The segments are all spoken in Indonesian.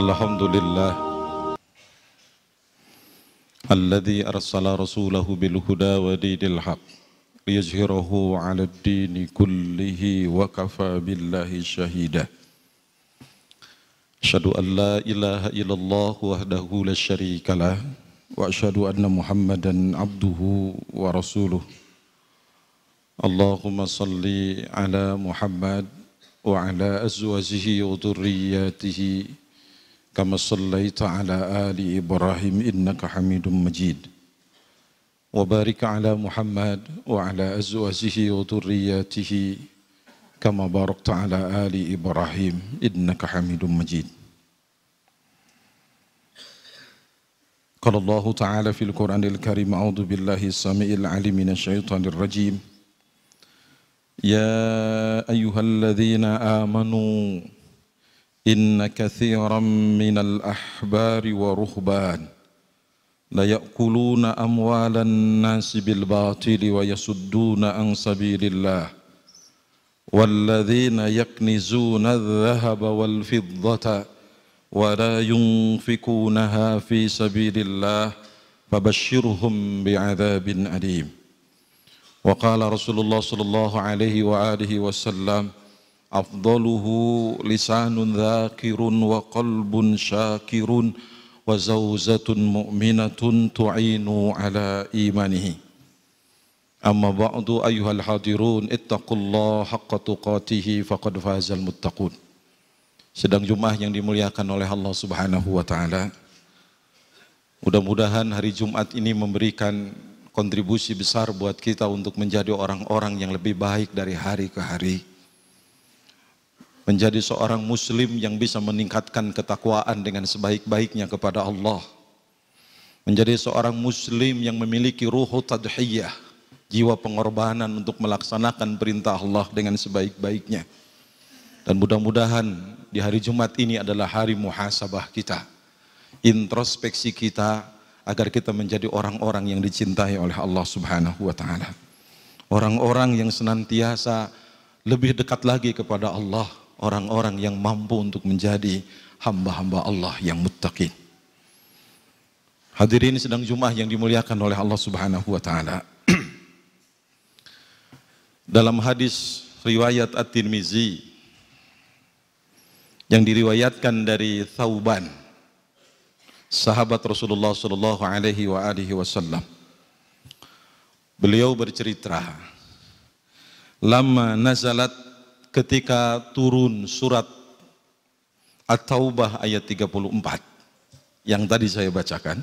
الحمد لله الذي أرسل رسوله بالهدى ودين الحق ليظهره على الدين كله وكفى بالله شهيدا. أشهد أن لا إله إلا الله وحده لا شريك له وأشهد أن محمدا عبده ورسوله. اللهم صل على محمد وعلى أزواجه وذرياته كما صليت على آل إبراهيم إنك حميد مجيد. وبارك على محمد وعلى أزواجه وذرياته كما باركت على آل إبراهيم إنك حميد مجيد. قال الله تعالى في القرآن الكريم أعوذ بالله السميع العليم من الشيطان الرجيم. يا أيها الذين آمنوا إن كثيرا من الأحبار ورهبان ليأكلون أموال الناس بالباطل ويصدون عن سبيل الله والذين يكنزون الذهب والفضة ولا ينفقونها في سبيل الله فبشرهم بعذاب أليم. وقال رسول الله صلى الله عليه وآله وسلم afdaluhu lisanun dhakirun wa qalbun syakirun wa zawzatun mu'minatun tu'inu ala imanihi. Amma ba'du ayuhal hadirun ittaqullah haqqa tuqatihi faqad fazal muttaqun. Sedang Jumat yang dimuliakan oleh Allah Subhanahu wa taala. Mudah-mudahan hari Jumat ini memberikan kontribusi besar buat kita untuk menjadi orang-orang yang lebih baik dari hari ke hari. Menjadi seorang muslim yang bisa meningkatkan ketakwaan dengan sebaik-baiknya kepada Allah. Menjadi seorang muslim yang memiliki ruhu tadhiyah, jiwa pengorbanan untuk melaksanakan perintah Allah dengan sebaik-baiknya. Dan mudah-mudahan di hari Jumat ini adalah hari muhasabah kita. Introspeksi kita agar kita menjadi orang-orang yang dicintai oleh Allah Subhanahu wa taala. Orang-orang yang senantiasa lebih dekat lagi kepada Allah, orang-orang yang mampu untuk menjadi hamba-hamba Allah yang muttaqin. Hadirin sedang Jumat yang dimuliakan oleh Allah Subhanahu wa taala. Dalam hadis riwayat At-Tirmizi yang diriwayatkan dari Thauban sahabat Rasulullah sallallahu alaihi wa alihi wasallam beliau bercerita lama nazalat ketika turun surat At-Taubah ayat 34 yang tadi saya bacakan.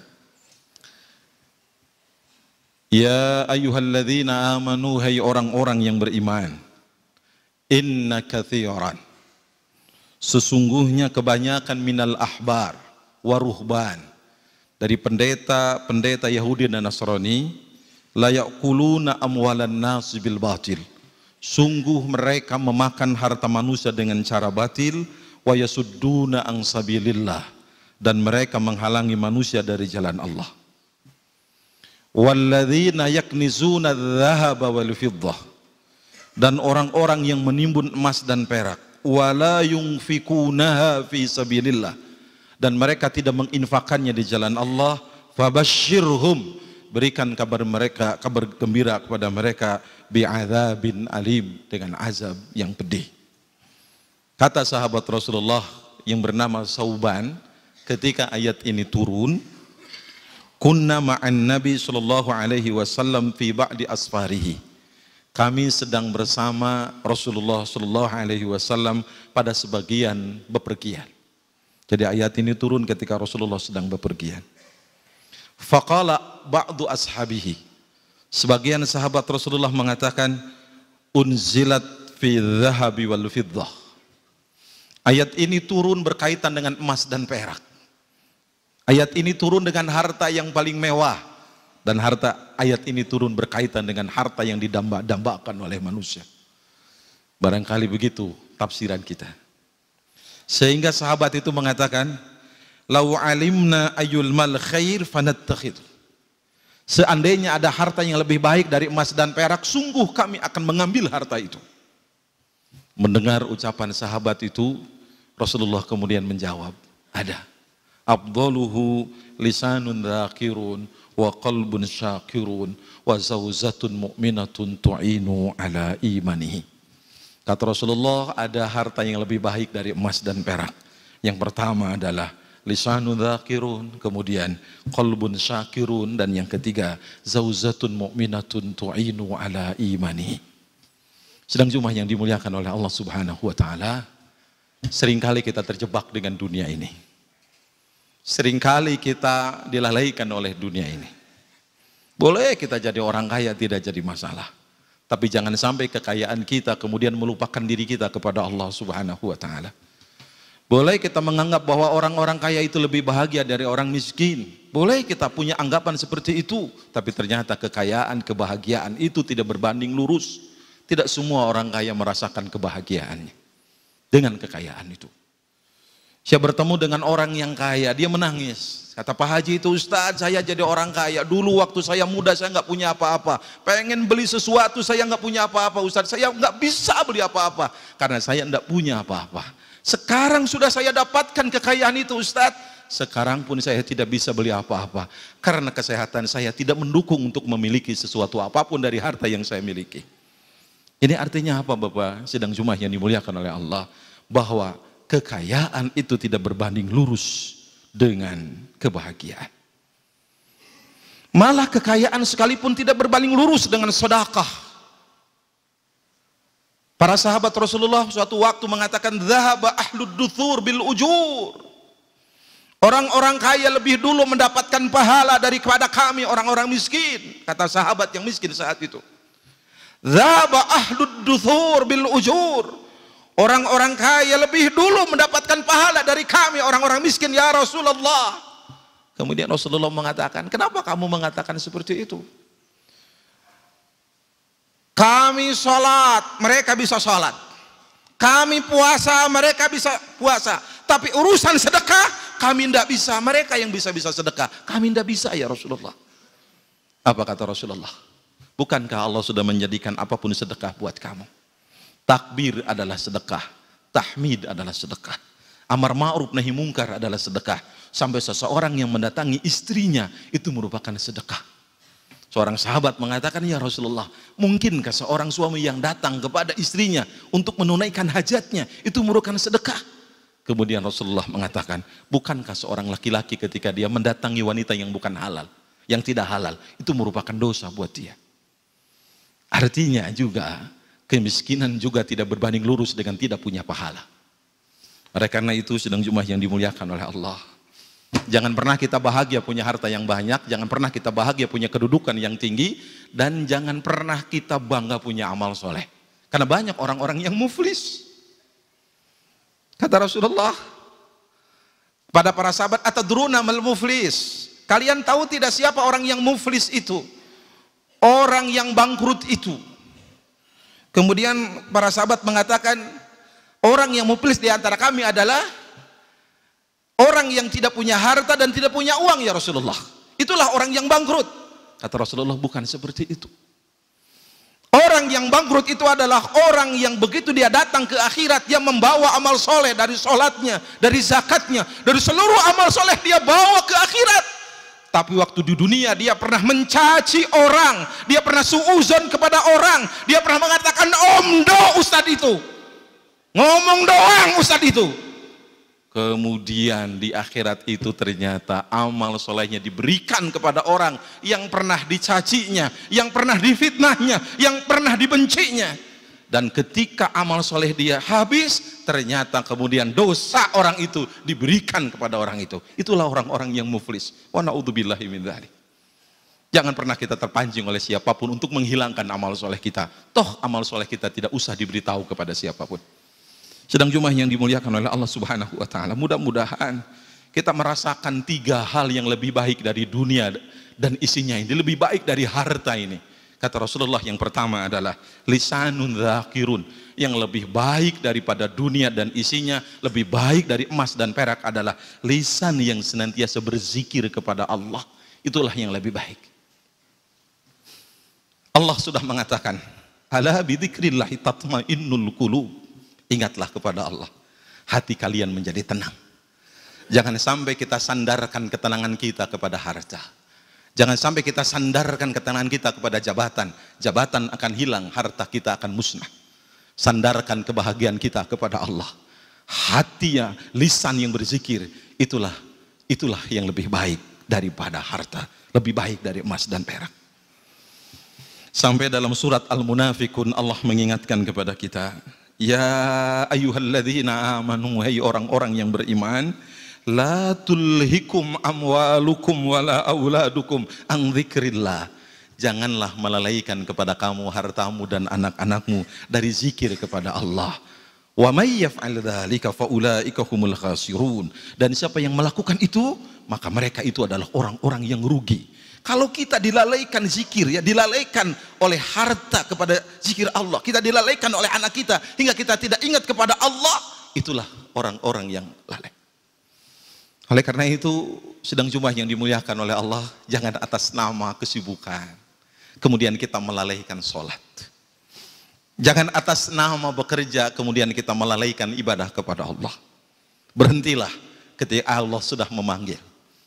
Ya ayyuhalladzina amanu hai orang-orang yang beriman. Inna kathiran sesungguhnya kebanyakan minal ahbar waruhban. Dari pendeta-pendeta Yahudi dan Nasrani layak kuluna amwalan nasi bil batil sungguh mereka memakan harta manusia dengan cara batil wa yasudduna ang sabilillah. Dan mereka menghalangi manusia dari jalan Allah. Walladzina yaknizuna dhahaba wal fiddah. Dan orang-orang yang menimbun emas dan perak wala yunfikunaha fi sabilillah. Dan mereka tidak menginfakannya di jalan Allah fabashshirhum. Berikan kabar mereka kabar gembira kepada mereka bi'adzabin alim dengan azab yang pedih kata sahabat Rasulullah yang bernama Sauban ketika ayat ini turun kunna ma'an nabi sallallahu alaihi wasallam fi ba'di asfarihi kami sedang bersama Rasulullah sallallahu alaihi wasallam pada sebagian bepergian jadi ayat ini turun ketika Rasulullah sedang bepergian. Faqala ba'du ashabihi. Sebagian sahabat Rasulullah mengatakan unzilat fi dhahabi wal fiddah. Ayat ini turun berkaitan dengan emas dan perak. Ayat ini turun dengan harta yang paling mewah dan harta ayat ini turun berkaitan dengan harta yang didamba-dambakan oleh manusia. Barangkali begitu tafsiran kita. Sehingga sahabat itu mengatakan, "Lau alimna ayul mal khair fanattakhid." Seandainya ada harta yang lebih baik dari emas dan perak, sungguh kami akan mengambil harta itu. Mendengar ucapan sahabat itu, Rasulullah kemudian menjawab, Ada. Abdaluhu lisanun dzakirun wa qalbun syakirun wa zauzatun mu'minatun tu'inu ala imanihi. Kata Rasulullah ada harta yang lebih baik dari emas dan perak. Yang pertama adalah lisanun dzakirun, kemudian qalbun syakirun dan yang ketiga zauzatun mu'minatun tu'inu ala imanihi. Sedang Jumat yang dimuliakan oleh Allah Subhanahu wa taala, sering kali kita terjebak dengan dunia ini. Seringkali kita dilalaikan oleh dunia ini. Boleh kita jadi orang kaya tidak jadi masalah. Tapi jangan sampai kekayaan kita kemudian melupakan diri kita kepada Allah Subhanahu wa taala. Boleh kita menganggap bahwa orang-orang kaya itu lebih bahagia dari orang miskin. Boleh kita punya anggapan seperti itu, tapi ternyata kekayaan, kebahagiaan itu tidak berbanding lurus tidak semua orang kaya merasakan kebahagiaannya dengan kekayaan itu. Saya bertemu dengan orang yang kaya, dia menangis. Kata Pak Haji itu, Ustaz saya jadi orang kaya. Dulu waktu saya muda saya nggak punya apa-apa. Pengen beli sesuatu saya nggak punya apa-apa Ustaz. Saya nggak bisa beli apa-apa. Karena saya nggak punya apa-apa. Sekarang sudah saya dapatkan kekayaan itu Ustaz. Sekarang pun saya tidak bisa beli apa-apa. Karena kesehatan saya tidak mendukung untuk memiliki sesuatu apa pun dari harta yang saya miliki. Ini artinya apa Bapak? Sedang Jumat yang dimuliakan oleh Allah. Bahwa kekayaan itu tidak berbanding lurus dengan kebahagiaan. Malah kekayaan sekalipun tidak berbanding lurus dengan sedekah. Para sahabat Rasulullah suatu waktu mengatakan zahaba ahlud duthur bil ujur. Orang-orang kaya lebih dulu mendapatkan pahala daripada kami orang-orang miskin, kata sahabat yang miskin saat itu. Zaba ahlud duthur bil ujur. Orang-orang kaya lebih dulu mendapatkan pahala dari kami orang-orang miskin ya Rasulullah. Kemudian Rasulullah mengatakan, kenapa kamu mengatakan seperti itu? Kami sholat, mereka bisa sholat. Kami puasa, mereka bisa puasa. Tapi urusan sedekah, kami tidak bisa. Mereka yang bisa-bisa sedekah. Kami tidak bisa ya Rasulullah. Apa kata Rasulullah? Bukankah Allah sudah menjadikan apa pun sedekah buat kamu? Takbir adalah sedekah, tahmid adalah sedekah. Amar ma'ruf nahi mungkar adalah sedekah. Sampai seseorang yang mendatangi istrinya itu merupakan sedekah. Seorang sahabat mengatakan, ya Rasulullah, mungkinkah seorang suami yang datang kepada istrinya untuk menunaikan hajatnya, itu merupakan sedekah? Kemudian Rasulullah mengatakan, bukankah seorang laki-laki ketika dia mendatangi wanita yang bukan halal, yang tidak halal, itu merupakan dosa buat dia. Artinya juga kemiskinan juga tidak berbanding lurus dengan tidak punya pahala. Oleh karena itu sedang Jumat yang dimuliakan oleh Allah. Jangan pernah kita bahagia punya harta yang banyak, jangan pernah kita bahagia punya kedudukan yang tinggi, dan jangan pernah kita bangga punya amal soleh. Karena banyak orang-orang yang muflis. Kata Rasulullah, pada para sahabat, atadruna mal muflis. Kalian tahu tidak siapa orang yang muflis itu? orang yang bangkrut itu. Kemudian para sahabat mengatakan orang yang muflis di antara kami adalah orang yang tidak punya harta dan tidak punya uang ya Rasulullah. Itulah orang yang bangkrut. Kata Rasulullah bukan seperti itu. Orang yang bangkrut itu adalah orang yang begitu dia datang ke akhirat dia membawa amal soleh dari sholatnya, dari zakatnya, dari seluruh amal soleh dia bawa ke akhirat tapi waktu di dunia dia pernah mencaci orang, dia pernah suuzon kepada orang, dia pernah mengatakan omdo ustadz itu. Ngomong doang ustadz itu. Kemudian di akhirat itu ternyata amal solehnya diberikan kepada orang yang pernah dicacinya, yang pernah difitnahnya, yang pernah dibencinya. Dan ketika amal soleh dia habis ternyata kemudian dosa orang itu diberikan kepada orang itu. Itulah orang-orang yang muflis. Wa na'udzubillahi jangan pernah kita terpancing oleh siapa pun untuk menghilangkan amal soleh kita. Toh amal soleh kita tidak usah diberitahu kepada siapa pun sedang jumlah yang dimuliakan oleh Allah subhanahu wa ta'ala mudah-mudahan kita merasakan tiga hal yang lebih baik dari dunia dan isinya ini lebih baik dari harta ini Kata Rasulullah yang pertama adalah lisanun zakirun yang lebih baik daripada dunia dan isinya, lebih baik dari emas dan perak adalah lisan yang senantiasa berzikir kepada Allah. Itulah yang lebih baik. Allah sudah mengatakan, "Ala bidzikrillah tatmainnul qulub." Ingatlah kepada Allah. Hati kalian menjadi tenang. Jangan sampai kita sandarkan ketenangan kita kepada harta. Jangan sampai kita sandarkan ketenangan kita kepada jabatan. Jabatan akan hilang, harta kita akan musnah. Sandarkan kebahagiaan kita kepada Allah. Hati ya, lisan yang berzikir, itulah itulah yang lebih baik daripada harta, lebih baik dari emas dan perak. Sampai dalam surat Al-Munafikun Allah mengingatkan kepada kita, Ya ayyuhalladzina amanu, hai orang-orang yang beriman, La tulhikum amwalukum wala auladukum an dzikrillah. Janganlah melalaikan kepada kamu hartamu dan anak-anakmu dari zikir kepada Allah. Wa may yaf'al dzalika faulaika humul khasirun. Dan siapa yang melakukan itu, maka mereka itu adalah orang-orang yang rugi. Kalau kita dilalaikan zikir ya, dilalaikan oleh harta kepada zikir Allah, kita dilalaikan oleh anak kita hingga kita tidak ingat kepada Allah, itulah orang-orang yang lalai. Oleh karena itu, sedang jumlah yang dimuliakan oleh Allah, jangan atas nama kesibukan. Kemudian kita melalaikan sholat. Jangan atas nama bekerja, kemudian kita melalaikan ibadah kepada Allah. Berhentilah ketika Allah sudah memanggil.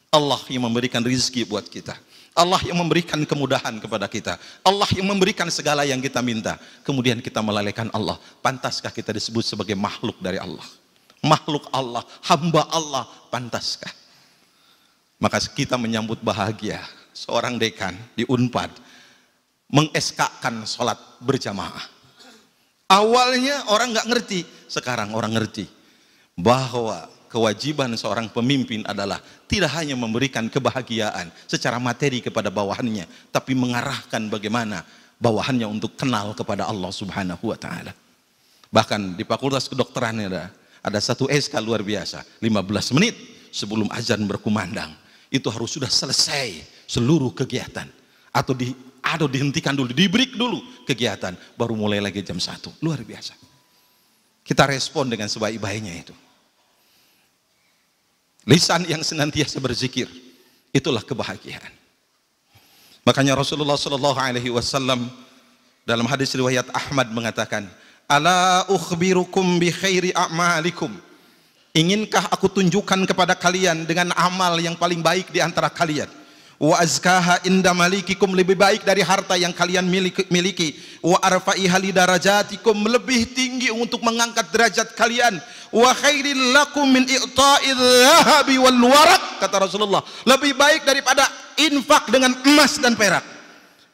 Allah yang memberikan rizki buat kita. Allah yang memberikan kemudahan kepada kita. Allah yang memberikan segala yang kita minta. Kemudian kita melalaikan Allah. Pantaskah kita disebut sebagai makhluk dari Allah? makhluk Allah, hamba Allah, pantaskah? Maka kita menyambut bahagia seorang dekan di Unpad mengeskakan sholat berjamaah. Awalnya orang nggak ngerti, sekarang orang ngerti bahwa kewajiban seorang pemimpin adalah tidak hanya memberikan kebahagiaan secara materi kepada bawahannya, tapi mengarahkan bagaimana bawahannya untuk kenal kepada Allah Subhanahu wa taala. Bahkan di Fakultas Kedokteran ada ada satu SK luar biasa, 15 menit sebelum azan berkumandang. Itu harus sudah selesai seluruh kegiatan. Atau di atau dihentikan dulu, di break dulu kegiatan, baru mulai lagi jam 1. Luar biasa. Kita respon dengan sebaik-baiknya itu. Lisan yang senantiasa berzikir, itulah kebahagiaan. Makanya Rasulullah Shallallahu Alaihi Wasallam dalam hadis riwayat Ahmad mengatakan, Ala ukhbirukum bi khairi a'malikum. Inginkah aku tunjukkan kepada kalian dengan amal yang paling baik di antara kalian? Wa azkaha inda malikikum lebih baik dari harta yang kalian miliki. Wa arfa'iha darajatikum lebih tinggi untuk mengangkat derajat kalian. Wa khairil lakum min i'ta'idh dhahabi wal warak kata Rasulullah. Lebih baik daripada infak dengan emas dan perak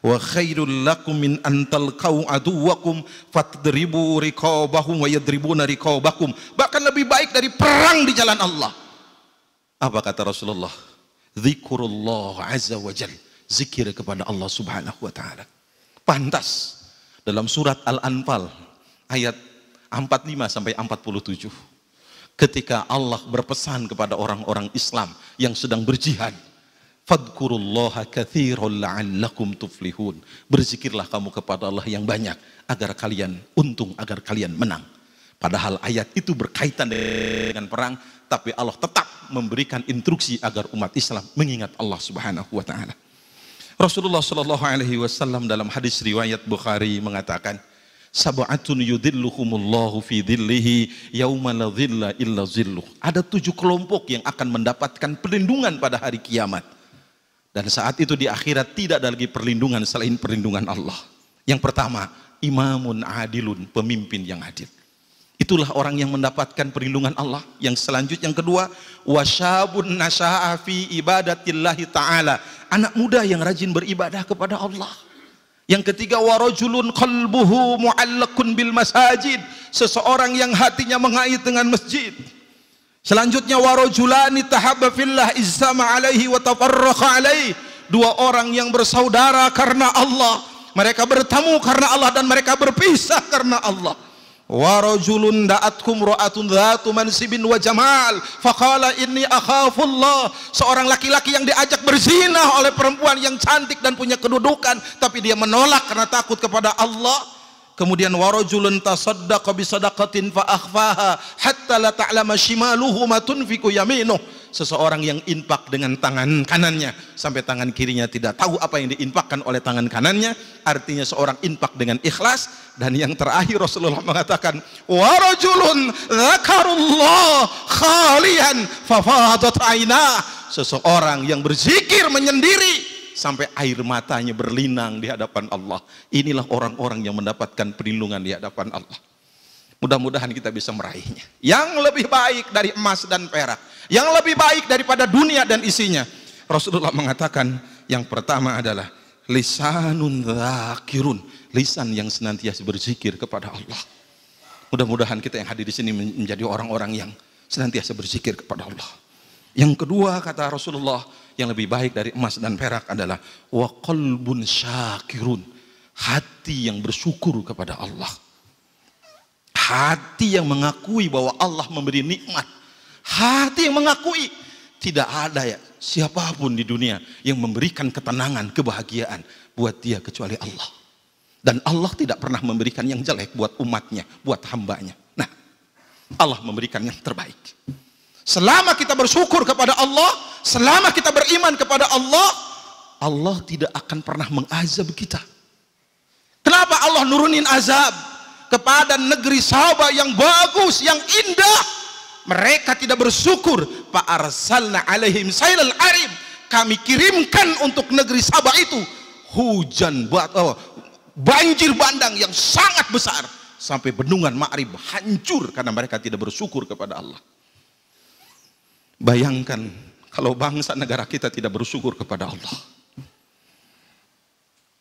wa khairul lakum min antal kau aduwakum fatdribu riqabahum wa yadribuna riqabakum bahkan lebih baik dari perang di jalan Allah apa kata Rasulullah zikrullah azza wa jal zikir kepada Allah subhanahu wa ta'ala pantas dalam surat Al-Anfal ayat 45 sampai 47 ketika Allah berpesan kepada orang-orang Islam yang sedang berjihad Fadkurullaha kathirul la'allakum tuflihun. Berzikirlah kamu kepada Allah yang banyak agar kalian untung, agar kalian menang. Padahal ayat itu berkaitan dengan perang, tapi Allah tetap memberikan instruksi agar umat Islam mengingat Allah Subhanahu wa taala. Rasulullah Shallallahu alaihi wasallam dalam hadis riwayat Bukhari mengatakan, Sab'atun yudhilluhumullahu fi dhillihi yauma la dhilla illa zilluh. Ada tujuh kelompok yang akan mendapatkan perlindungan pada hari kiamat. Dan saat itu di akhirat tidak ada lagi perlindungan selain perlindungan Allah. Yang pertama, imamun adilun, pemimpin yang adil. Itulah orang yang mendapatkan perlindungan Allah. Yang selanjutnya yang kedua, wasyabun nasya'a fi ibadatillahi ta'ala. Anak muda yang rajin beribadah kepada Allah. Yang ketiga warajulun qalbuhu mu'allakun bil masajid. Seseorang yang hatinya mengait dengan masjid. Selanjutnya warajulani tahabba fillah izzama alaihi wa tafarraqa alaihi. Dua orang yang bersaudara karena Allah. Mereka bertemu karena Allah dan mereka berpisah karena Allah. Warajulun da'atkum ra'atun dhatu mansibin wa jamal. Faqala inni akhafullah. Seorang laki-laki yang diajak berzina oleh perempuan yang cantik dan punya kedudukan. Tapi dia menolak karena takut kepada Allah Kemudian warajulun tasaddaqa bi sadaqatin fa akhfaha hatta la ta'lama shimaluhu ma tunfiqu yaminuh. Seseorang yang infak dengan tangan kanannya sampai tangan kirinya tidak tahu apa yang diinfakkan oleh tangan kanannya artinya seorang infak dengan ikhlas. Dan yang terakhir Rasulullah mengatakan warajulun zakarullah khalian fafadat aina. Seseorang yang berzikir menyendiri sampai air matanya berlinang di hadapan Allah. Inilah orang-orang yang mendapatkan perlindungan di hadapan Allah Mudah-mudahan kita bisa meraihnya. Yang lebih baik dari emas dan perak. Yang lebih baik daripada dunia dan isinya. Rasulullah mengatakan yang pertama adalah lisanun zakirun. Lisan yang senantiasa berzikir kepada Allah. Mudah-mudahan kita yang hadir di sini menjadi orang-orang yang senantiasa berzikir kepada Allah. Yang kedua kata Rasulullah yang lebih baik dari emas dan perak adalah wa qalbun syakirun. Hati yang bersyukur kepada Allah Hati yang mengakui bahwa Allah memberi nikmat. Hati yang mengakui tidak ada ya siapa pun di dunia yang memberikan ketenangan, kebahagiaan buat dia kecuali Allah. Dan Allah tidak pernah memberikan yang jelek buat umatnya, buat hambanya. Nah, Allah memberikan yang terbaik. Selama kita bersyukur kepada Allah, selama kita beriman kepada Allah, Allah tidak akan pernah mengazab kita. Kenapa Allah nurunin azab? Kepada negeri Sabah yang bagus, yang indah. Mereka tidak bersyukur. Pak arsalna alaihim sailal arib. Kami kirimkan untuk negeri Sabah itu hujan oh, banjir bandang yang sangat besar sampai bendungan Ma'rib hancur karena mereka tidak bersyukur kepada Allah. Bayangkan kalau bangsa negara kita tidak bersyukur kepada Allah.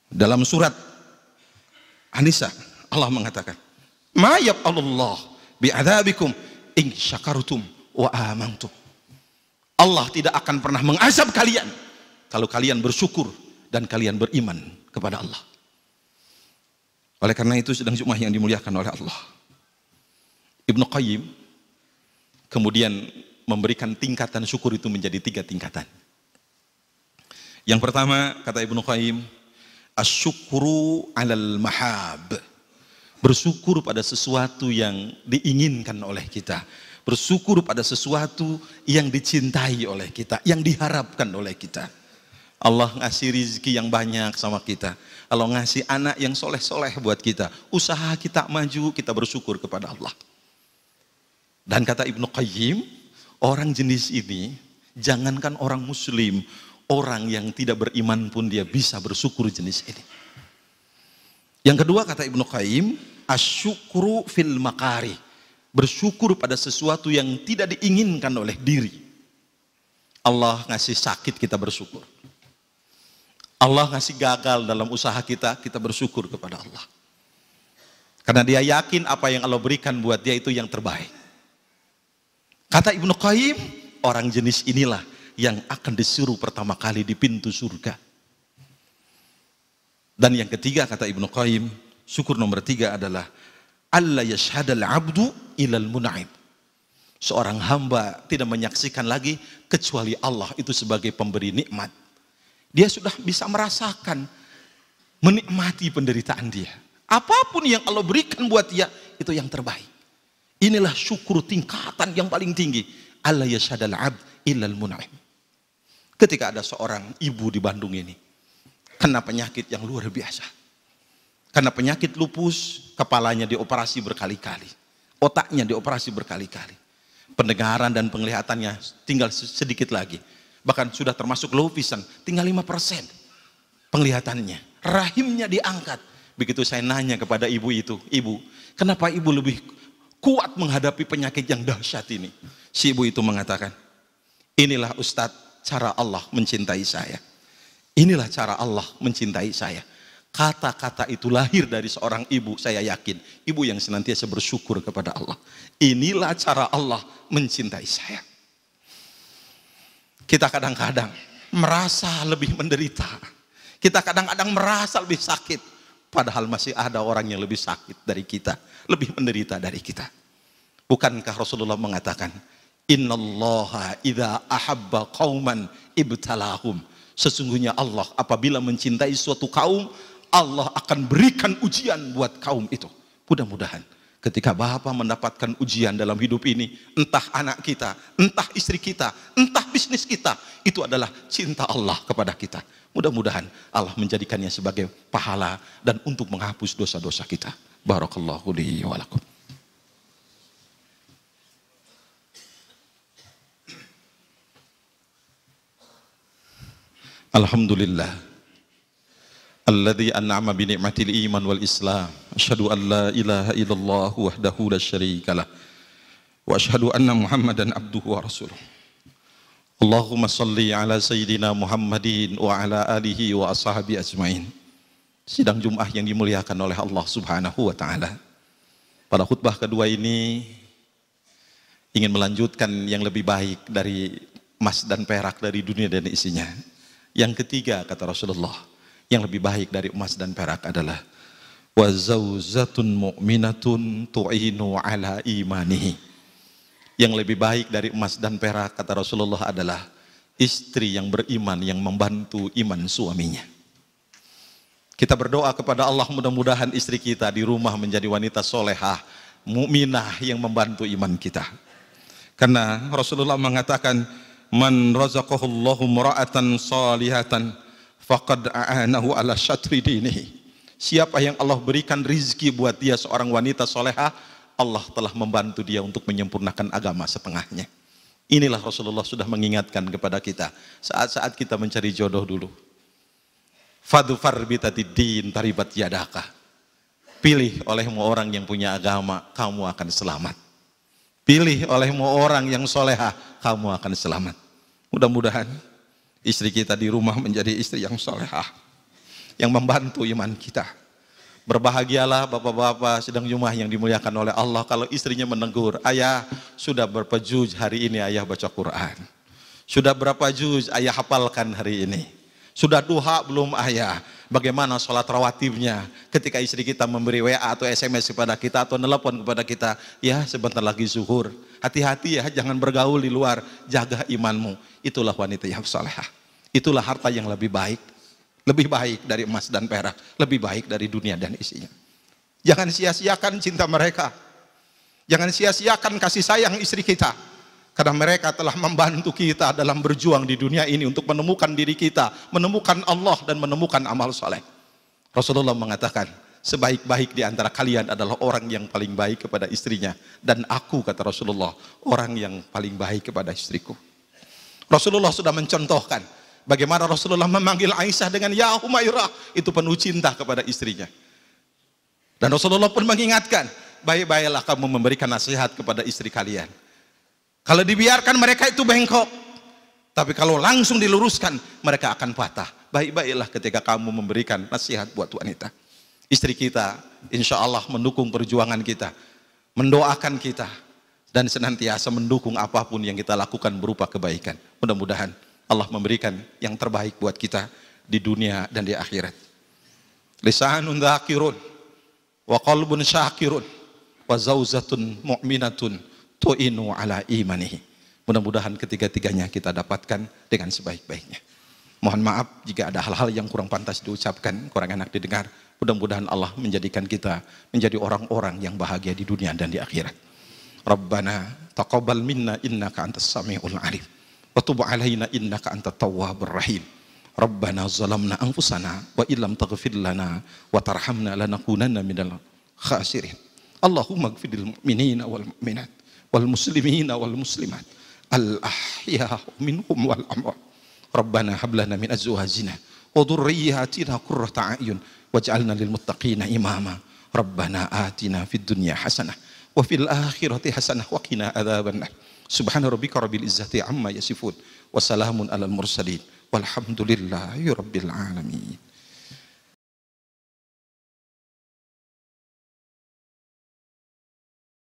Dalam surat Anisa Allah mengatakan, "Ma Allah bi'adabikum in syakartum wa amantum." Allah tidak akan pernah mengazab kalian kalau kalian bersyukur dan kalian beriman kepada Allah. Oleh karena itu sedang Jumat yang dimuliakan oleh Allah. Ibnu Qayyim kemudian memberikan tingkatan syukur itu menjadi tiga tingkatan. Yang pertama kata Ibnu Qayyim, asyukru alal mahab Bersyukur pada sesuatu yang diinginkan oleh kita. Bersyukur pada sesuatu yang dicintai oleh kita, yang diharapkan oleh kita. Allah ngasih rizki yang banyak sama kita. Allah ngasih anak yang soleh-soleh buat kita. Usaha kita maju, kita bersyukur kepada Allah. Dan kata Ibnu Qayyim, orang jenis ini, jangankan orang muslim, orang yang tidak beriman pun dia bisa bersyukur jenis ini. Yang kedua kata Ibnu Qayyim, asyukru fil makari. Bersyukur pada sesuatu yang tidak diinginkan oleh diri. Allah ngasih sakit kita bersyukur. Allah ngasih gagal dalam usaha kita, kita bersyukur kepada Allah. Karena dia yakin apa yang Allah berikan buat dia itu yang terbaik. Kata Ibnu Qayyim, orang jenis inilah yang akan disuruh pertama kali di pintu surga. Dan yang ketiga kata Ibnu Qayyim, Syukur nomor tiga adalah Allah yashhadal abdu ilal mun'im. Seorang hamba tidak menyaksikan lagi kecuali Allah itu sebagai pemberi nikmat. Dia sudah bisa merasakan menikmati penderitaan dia. Apa pun yang Allah berikan buat dia itu yang terbaik. Inilah syukur tingkatan yang paling tinggi. Allah yashhadal abd ilal mun'im. Ketika ada seorang ibu di Bandung ini kena penyakit yang luar biasa karena penyakit lupus, kepalanya dioperasi berkali-kali. Otaknya dioperasi berkali-kali. Pendengaran dan penglihatannya tinggal sedikit lagi. Bahkan sudah termasuk low vision, tinggal 5% penglihatannya. Rahimnya diangkat. Begitu saya nanya kepada ibu itu, ibu, kenapa ibu lebih kuat menghadapi penyakit yang dahsyat ini? Si ibu itu mengatakan, inilah Ustadz cara Allah mencintai saya. Inilah cara Allah mencintai saya Kata-kata itu lahir dari seorang ibu, saya yakin. Ibu yang senantiasa bersyukur kepada Allah. Inilah cara Allah mencintai saya. Kita kadang-kadang merasa lebih menderita. Kita kadang-kadang merasa lebih sakit. Padahal masih ada orang yang lebih sakit dari kita. Lebih menderita dari kita. Bukankah Rasulullah mengatakan, Innallaha idha ahabba qawman ibtalahum. Sesungguhnya Allah apabila mencintai suatu kaum, Allah akan berikan ujian buat kaum itu. Mudah-mudahan Ketika Bapak mendapatkan ujian dalam hidup ini, entah anak kita, entah istri kita, entah bisnis kita, itu adalah cinta Allah kepada kita. Mudah-mudahan Allah menjadikannya sebagai pahala dan untuk menghapus dosa-dosa kita. Barakallahu li wa lakum. Alhamdulillah. Alladhi an'ama bi ni'matil iman wal islam. Ashadu an la ilaha illallah wahdahu la syarikalah Wa ashadu anna muhammadan abduhu wa rasuluh. Allahumma salli ala sayyidina muhammadin wa ala alihi wa ashabi ajmain. Sidang Jum'ah yang dimuliakan oleh Allah subhanahu wa ta'ala. Pada khutbah kedua ini ingin melanjutkan yang lebih baik dari emas dan perak dari dunia dan isinya. Yang ketiga kata Rasulullah, yang lebih baik dari emas dan perak adalah wa zauzatun mu'minatun tu'inu ala imanihi. Yang lebih baik dari emas dan perak kata Rasulullah adalah istri yang beriman yang membantu iman suaminya. Kita berdoa kepada Allah mudah-mudahan istri kita di rumah menjadi wanita solehah, mukminah yang membantu iman kita. Karena Rasulullah mengatakan, Man razaqahullahu mura'atan salihatan faqad a'anahu ala syatri dinihi. Siapa yang Allah berikan rizki buat dia seorang wanita soleha, Allah telah membantu dia untuk menyempurnakan agama setengahnya. Inilah Rasulullah sudah mengingatkan kepada kita saat-saat kita mencari jodoh dulu. Fadufar bitatiddin taribat yadaka. Pilih olehmu orang yang punya agama, kamu akan selamat. Pilih olehmu orang yang soleha, kamu akan selamat. Mudah-mudahan istri kita di rumah menjadi istri yang solehah, yang membantu iman kita. Berbahagialah bapak-bapak sedang jumlah yang dimuliakan oleh Allah kalau istrinya menegur, ayah sudah berapa juz hari ini ayah baca Quran. Sudah berapa juz ayah hafalkan hari ini. Sudah duha belum ayah? Bagaimana sholat rawatibnya ketika istri kita memberi WA atau SMS kepada kita atau nelpon kepada kita. Ya sebentar lagi zuhur. Hati-hati ya jangan bergaul di luar. Jaga imanmu. Itulah wanita yang salehah. Itulah harta yang lebih baik. Lebih baik dari emas dan perak. Lebih baik dari dunia dan isinya. Jangan sia-siakan cinta mereka. Jangan sia-siakan kasih sayang istri kita. Karena mereka telah membantu kita dalam berjuang di dunia ini untuk menemukan diri kita, menemukan Allah dan menemukan amal soleh. Rasulullah mengatakan, sebaik-baik di antara kalian adalah orang yang paling baik kepada istrinya. Dan aku, kata Rasulullah, orang yang paling baik kepada istriku. Rasulullah sudah mencontohkan, Bagaimana Rasulullah memanggil Aisyah dengan Ya Humairah. Itu penuh cinta kepada istrinya. Dan Rasulullah pun mengingatkan. Baik-baiklah kamu memberikan nasihat kepada istri kalian. Kalau dibiarkan mereka itu bengkok. Tapi kalau langsung diluruskan, mereka akan patah. Baik-baiklah ketika kamu memberikan nasihat buat wanita. Istri kita, insya Allah mendukung perjuangan kita. Mendoakan kita. Dan senantiasa mendukung apa pun yang kita lakukan berupa kebaikan. Mudah-mudahan Allah memberikan yang terbaik buat kita di dunia dan di akhirat. Lisanun dzakirun wa qalbun syakirun wa zauzatun mu'minatun tu'inu ala imanihi. Mudah-mudahan ketiga-tiganya kita dapatkan dengan sebaik-baiknya. Mohon maaf jika ada hal-hal yang kurang pantas diucapkan, kurang enak didengar. Mudah-mudahan Allah menjadikan kita menjadi orang-orang yang bahagia di dunia dan di akhirat. Rabbana taqabbal minna innaka antas samiul alim. Wa tub alaina innaka antat tawwabur rahim. Rabbana zalamna anfusana wa illam taghfir lana wa tarhamna lanakunanna minal khasirin. Allahumma gfidil mu'minina wal mu'minat. والمسلمين والمسلمات الأحياء منهم والأموات ربنا هب لنا من أزواجنا وذرياتنا قرة أعين واجعلنا للمتقين إماما ربنا آتنا في الدنيا حسنة وفي الآخرة حسنة وقنا عذاب النار Subhana rabbika rabbil izzati amma yasifun. Wassalamun alal mursalin. Walhamdulillahi rabbil alamin.